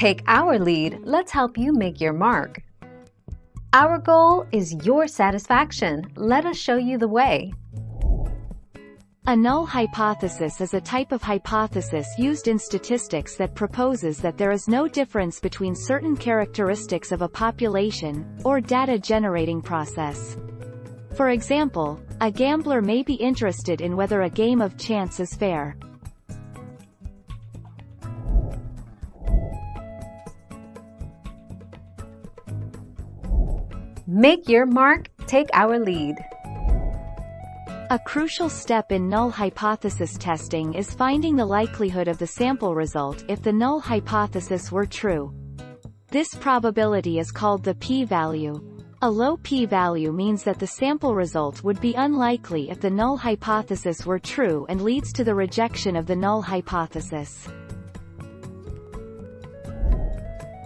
Take our lead, let's help you make your mark. Our goal is your satisfaction. Let us show you the way. A null hypothesis is a type of hypothesis used in statistics that proposes that there is no difference between certain characteristics of a population, or data generating process. For example, a gambler may be interested in whether a game of chance is fair. Make your mark, take our lead. A crucial step in null hypothesis testing is finding the likelihood of the sample result if the null hypothesis were true. This probability is called the p-value. A low p-value means that the sample result would be unlikely if the null hypothesis were true and leads to the rejection of the null hypothesis.